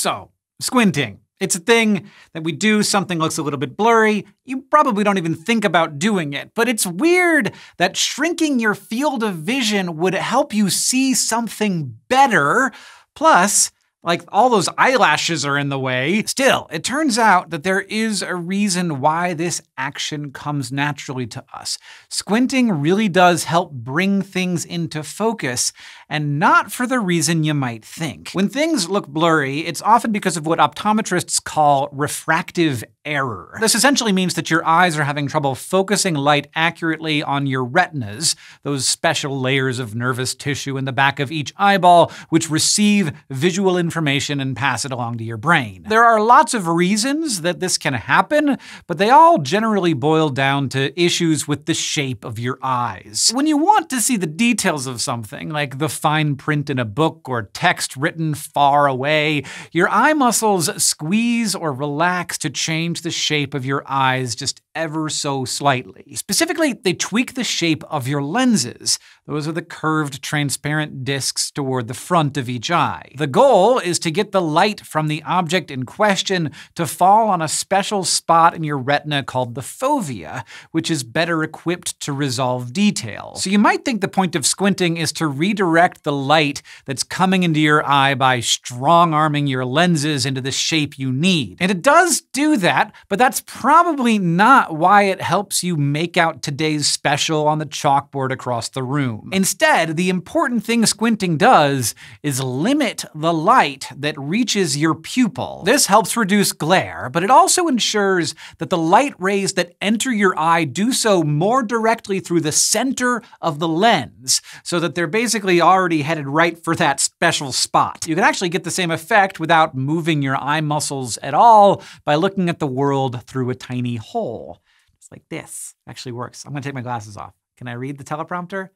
So, squinting. It's a thing that we do, something looks a little bit blurry. You probably don't even think about doing it, but it's weird that shrinking your field of vision would help you see something better. Plus, like all those eyelashes are in the way. Still, it turns out that there is a reason why this action comes naturally to us. Squinting really does help bring things into focus, and not for the reason you might think. When things look blurry, it's often because of what optometrists call refractive error. This essentially means that your eyes are having trouble focusing light accurately on your retinas, those special layers of nervous tissue in the back of each eyeball which receive visual information and pass it along to your brain. There are lots of reasons that this can happen, but they all generally boil down to issues with the shape of your eyes. When you want to see the details of something, like the fine print in a book or text written far away, your eye muscles squeeze or relax to change the shape of your eyes just ever so slightly. Specifically, they tweak the shape of your lenses. Those are the curved, transparent discs toward the front of each eye. The goal is to get the light from the object in question to fall on a special spot in your retina called the fovea, which is better equipped to resolve detail. So you might think the point of squinting is to redirect the light that's coming into your eye by strong arming your lenses into the shape you need. And it does do that, but that's probably not why it helps you make out today's special on the chalkboard across the room. Instead, the important thing squinting does is limit the light that reaches your pupil. This helps reduce glare, but it also ensures that the light rays that enter your eye do so more directly through the center of the lens, so that they're basically already headed right for that special spot. You can actually get the same effect without moving your eye muscles at all by looking at the world through a tiny hole It's like this. Actually works. I'm gonna take my glasses off. Can I read the teleprompter?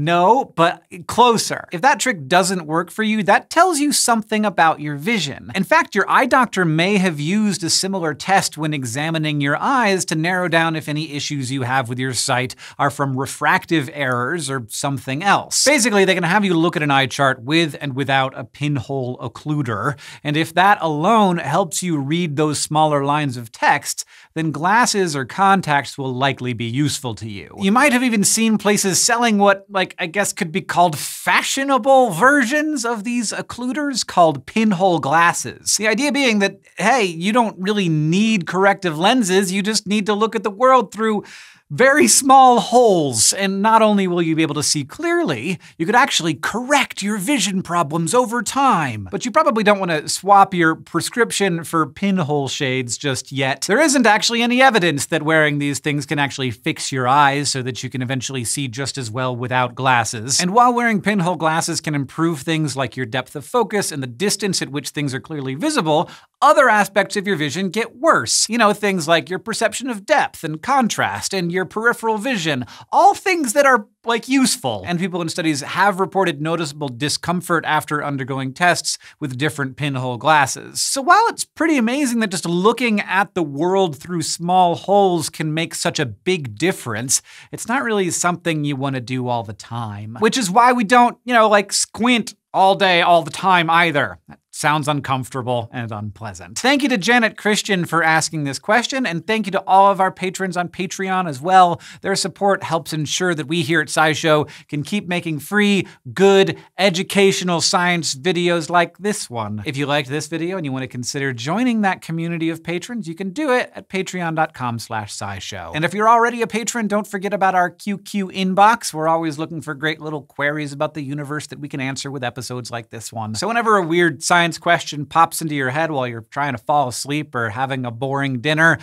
No, but closer. If that trick doesn't work for you, that tells you something about your vision. In fact, your eye doctor may have used a similar test when examining your eyes to narrow down if any issues you have with your sight are from refractive errors or something else. Basically, they can have you look at an eye chart with and without a pinhole occluder, and if that alone helps you read those smaller lines of text, then glasses or contacts will likely be useful to you. You might have even seen places selling what, like, like, I guess could be called fashionable versions of these occluders called pinhole glasses. The idea being that, hey, you don't really need corrective lenses, you just need to look at the world through very small holes, and not only will you be able to see clearly, you could actually correct your vision problems over time. But you probably don't want to swap your prescription for pinhole shades just yet. There isn't actually any evidence that wearing these things can actually fix your eyes so that you can eventually see just as well without glasses. And while wearing pinhole glasses can improve things like your depth of focus and the distance at which things are clearly visible, other aspects of your vision get worse. You know, things like your perception of depth and contrast and your peripheral vision, all things that are like useful. And people in studies have reported noticeable discomfort after undergoing tests with different pinhole glasses. So while it's pretty amazing that just looking at the world through small holes can make such a big difference, it's not really something you want to do all the time. Which is why we don't, you know, like squint all day, all the time either. Sounds uncomfortable and unpleasant. Thank you to Janet Christian for asking this question, and thank you to all of our patrons on Patreon as well. Their support helps ensure that we here at SciShow can keep making free, good, educational science videos like this one. If you liked this video and you want to consider joining that community of patrons, you can do it at patreon.com slash scishow. And if you're already a patron, don't forget about our QQ inbox. We're always looking for great little queries about the universe that we can answer with episodes like this one. So whenever a weird science science question pops into your head while you're trying to fall asleep or having a boring dinner,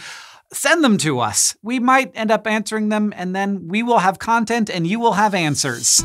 send them to us. We might end up answering them, and then we will have content and you will have answers.